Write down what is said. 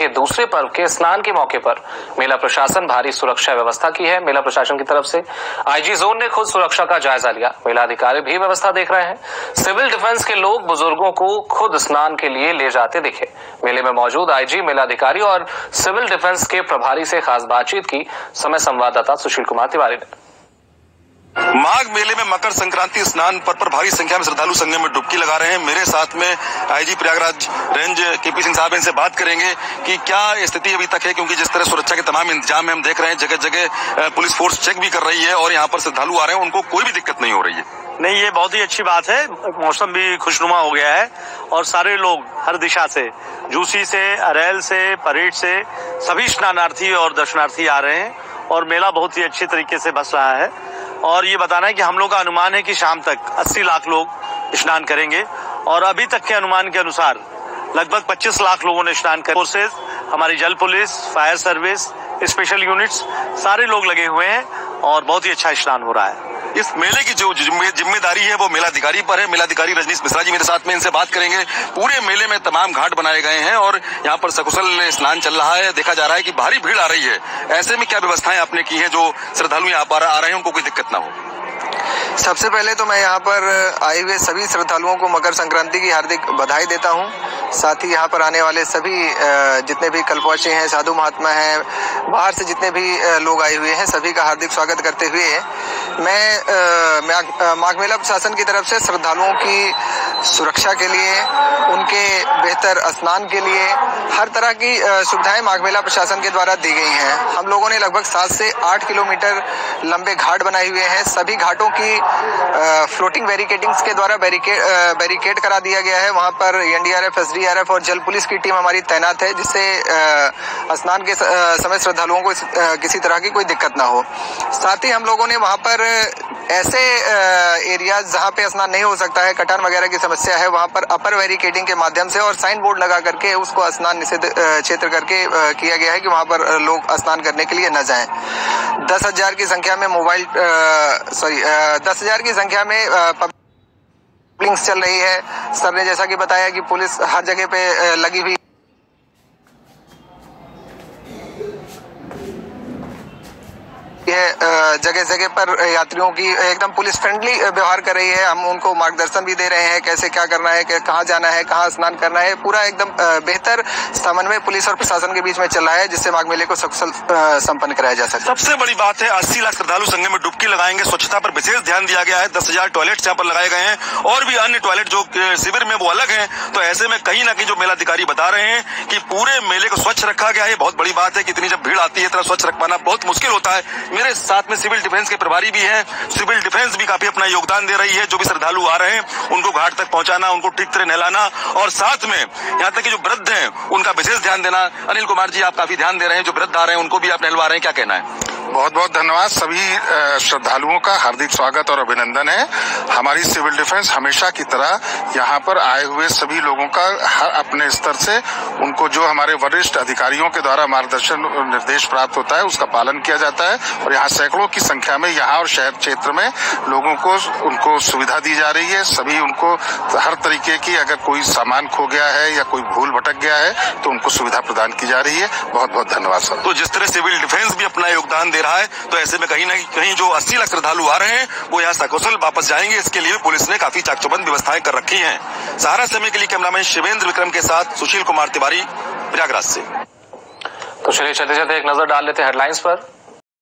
के दूसरे पर्व के स्नान के मौके पर मेला प्रशासन भारी सुरक्षा व्यवस्था की है। मेला प्रशासन की तरफ़ से आईजी जोन ने खुद सुरक्षा का जायजा लिया। मेला अधिकारी भी व्यवस्था देख रहे हैं। सिविल डिफेंस के लोग बुज़ुर्गों को खुद स्नान के लिए ले जाते दिखे। मेले में मौजूद आईजी मेला अधिकारी और सिविल डिफेंस के प्रभारी से खास बातचीत की। समय संवाददाता सुशील कुमार तिवारी ने। माघ मेले में मकर संक्रांति स्नान पर, पर भारी संख्या में श्रद्धालु संगम में डुबकी लगा रहे हैं। मेरे साथ में IG Prayagraj range K P Singh साहब इनसे बात करेंगे कि क्या स्थिति अभी तक है क्योंकि जिस तरह सुरक्षा के तमाम इंतज़ाम में हम देख रहे हैं जगह जगह पुलिस फोर्स चेक भी कर रही है और यहाँ पर श्रद्धालु आ रहे हैं उनको कोई भी दिक्कत नहीं हो रही है। नहीं ये बहुत ही अच्छी बात है। मौसम भी खुशनुमा हो गया है और सारे लोग हर दिशा से जूसी से अरेल से परेड से सभी स्नानार्थी और दर्शनार्थी आ रहे हैं और मेला बहुत ही अच्छे तरीके से बस रहा है। और ये बताना है कि हम लोग का अनुमान है कि शाम तक 80 लाख लोग स्नान करेंगे। और अभी तक के अनुमान के अनुसार लगभग 25 लाख लोगों ने स्नान कर फोर्सेज हमारी जल police fire service special units सारे लोग लगे हुए हैं और बहुत ही अच्छा स्नान हो रहा है। इस मेले की जो ज़िम्मेदारी है, वो मेलाधिकारी पर है। मेलाधिकारी रजनीश मिश्रा जी मेरे साथ में इनसे बात करेंगे। पूरे मेले में तमाम घाट बनाए गए हैं और यहाँ पर सकुशल स्नान चल रहा है। देखा जा रहा है की भारी भीड़ आ रही है। ऐसे में क्या व्यवस्थाएँ आपने की है जो श्रद्धालु यहाँ पर आ रहे हैं? उनको कोई दिक्कत ना हो। सबसे पहले तो मैं यहाँ पर आए हुए सभी श्रद्धालुओं को मकर संक्रांति की हार्दिक बधाई देता हूँ। साथ ही यहाँ पर आने वाले सभी जितने भी कल्पवासी हैं, साधु महात्मा हैं, बाहर से जितने भी लोग आए हुए हैं, सभी का हार्दिक स्वागत करते हुए मैं माघ मेला प्रशासन की तरफ़ से श्रद्धालुओं की सुरक्षा के लिए, उनके बेहतर स्नान के लिए, हर तरह की सुविधाएँ माघ मेला प्रशासन के द्वारा दी गई हैं। हम लोगों ने लगभग सात से आठ किलोमीटर लंबे घाट बनाए हुए हैं। सभी घाटों की फ्लोटिंग बैरिकेडिंग्स के द्वारा बैरिकेड बैरिकेड करा दिया गया है। वहाँ पर एनडीआरएफ एसडीआरएफ और जल पुलिस की टीम हमारी तैनात है, जिससे स्नान के समय श्रद्धालुओं को किसी तरह की कोई दिक्कत ना हो। साथ ही हम लोगों ने वहाँ पर ऐसे एरिया जहाँ पे स्नान नहीं हो सकता है, कटान वगैरह की समस्या है, वहाँ पर अपर बैरिकेडिंग के माध्यम से और साइन बोर्ड लगा करके उसको स्नान निषेध क्षेत्र करके किया गया है कि वहाँ पर लोग स्नान करने के लिए न जाएँ। दस हज़ार की संख्या में मोबाइल सॉरी दस हज़ार की संख्या में पब्लिक चल रही है। सर ने जैसा कि बताया कि पुलिस हर जगह पे लगी हुई जगह जगह पर यात्रियों की एकदम पुलिस फ्रेंडली व्यवहार कर रही है। हम उनको मार्गदर्शन भी दे रहे हैं कैसे क्या करना है कहाँ जाना है, कहाँ स्नान करना है। पूरा एकदम बेहतर समन्वय पुलिस और प्रशासन के बीच में चल रहा है, जिससे माघ मेले को सकुशल संपन्न कराया जा सके। सबसे बड़ी बात है, अस्सी लाख श्रद्धालु संगम में डुबकी लगाएँगे। स्वच्छता पर विशेष ध्यान दिया गया है। दस हज़ार टॉयलेट यहाँ पर लगाए गए हैं। और भी अन्य टॉयलेट जो शिविर में वो अलग है। तो ऐसे में कहीं ना कहीं जो मेलाधिकारी बता रहे हैं कि पूरे मेले को स्वच्छ रखा गया है। बहुत बड़ी बात है कि इतनी जब भीड़ आती है, इतना स्वच्छ रख पाना बहुत मुश्किल होता है। मेरे साथ में सिविल डिफेंस के प्रभारी भी हैं। सिविल डिफेंस भी काफ़ी अपना योगदान दे रही है। जो भी श्रद्धालु आ रहे हैं, उनको घाट तक पहुंचाना, उनको ठीक तरह नहलाना और साथ में यहाँ तक कि जो वृद्ध हैं, उनका विशेष ध्यान देना। अनिल कुमार जी, आप काफ़ी ध्यान दे रहे हैं। जो वृद्ध आ रहे हैं, उनको भी आप नहलवा रहे हैं। क्या कहना है? बहुत बहुत धन्यवाद। सभी श्रद्धालुओं का हार्दिक स्वागत और अभिनंदन है। हमारी सिविल डिफेंस हमेशा की तरह यहाँ पर आए हुए सभी लोगों का अपने स्तर से उनको जो हमारे वरिष्ठ अधिकारियों के द्वारा मार्गदर्शन निर्देश प्राप्त होता है, उसका पालन किया जाता है और यहाँ सैकड़ों की संख्या में यहाँ और शहर क्षेत्र में लोगों को उनको सुविधा दी जा रही है। सभी उनको हर तरीके की अगर कोई सामान खो गया है या कोई भूल भटक गया है तो उनको सुविधा प्रदान की जा रही है। बहुत बहुत धन्यवाद, सर। तो जिस तरह सिविल डिफेंस भी अपना योगदान दे रहा है तो ऐसे में कहीं ना कहीं जो अस्सी लाख श्रद्धालु आ रहे हैं, वो यहाँ सकुशल वापस जाएँगे। इसके लिए पुलिस ने काफ़ी चाकचौबंद व्यवस्थाएँ कर रखी है। सहारा समय के लिए कैमरामैन शिवेंद्र विक्रम के साथ सुशील कुमार तिवारी, प्रयागराज से। तो चलिए चलते चलते एक नज़र डाल लेते हैं हेडलाइंस पर।